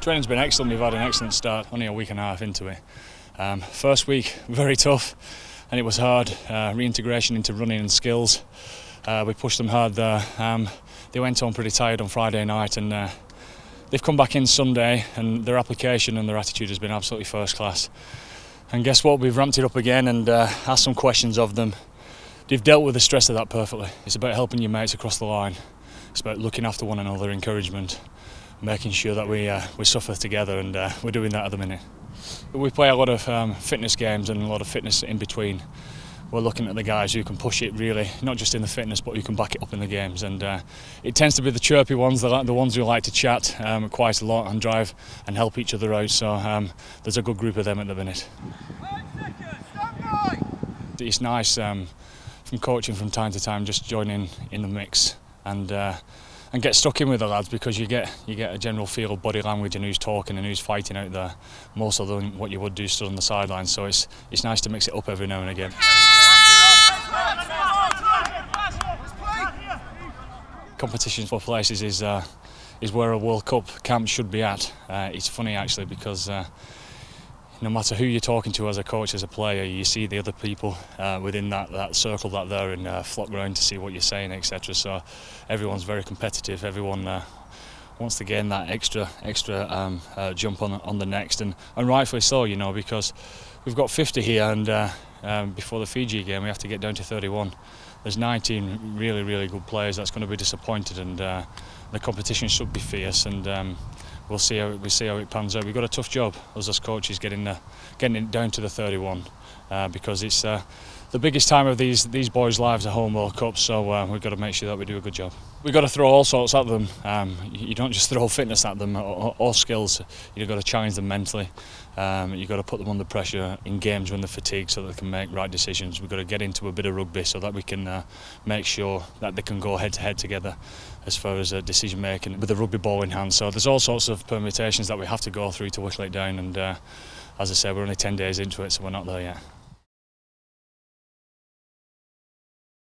Training's been excellent. We've had an excellent start, only a week and a half into it. Um, first week, very tough, and it was hard. Uh, reintegration into running and skills. Uh, we pushed them hard there. Um, they went on pretty tired on Friday night, and uh, they've come back in Sunday, and their application and their attitude has been absolutely first class. And guess what? We've ramped it up again and uh, asked some questions of them. They've dealt with the stress of that perfectly. It's about helping your mates across the line. It's about looking after one another, encouragement, making sure that we uh, we suffer together, and uh, we're doing that at the minute. We play a lot of um, fitness games and a lot of fitness in between. We're looking at the guys who can push it really, not just in the fitness, but who can back it up in the games. And uh, it tends to be the chirpy ones, the, the ones who like to chat um, quite a lot and drive and help each other out. So um, there's a good group of them at the minute. It's nice um, from coaching from time to time, just joining in the mix and. Uh, and get stuck in with the lads because you get you get a general feel of body language and who's talking and who's fighting out there more so than what you would do stood on the sidelines. So it's it's nice to mix it up every now and again. Competitions for places is uh, is where a World Cup camp should be at. Uh, it's funny actually because. No matter who you're talking to as a coach, as a player, you see the other people uh, within that, that circle that they're in uh, flock around to see what you're saying, etc. So everyone's very competitive. Everyone uh, wants to gain that extra extra um, uh, jump on on the next, and, and rightfully so, you know, because we've got 50 here, and uh, um, before the Fiji game, we have to get down to 31. There's 19 really really good players that's going to be disappointed, and uh, the competition should be fierce, and. Um, we'll see how we see how it pans out. We've got a tough job us as coaches getting uh, getting it down to the 31 uh, because it's uh, the biggest time of these these boys' lives are home World Cups, So uh, we've got to make sure that we do a good job. We've got to throw all sorts at them. Um, you don't just throw fitness at them or, or skills. You've got to challenge them mentally. Um, you've got to put them under pressure in games when they're fatigued so that they can make right decisions. We've got to get into a bit of rugby so that we can uh, make sure that they can go head to head together as far as uh, decision making with the rugby ball in hand. So there's all sorts of permutations that we have to go through to whittle it down. And uh, as I said, we're only 10 days into it, so we're not there yet.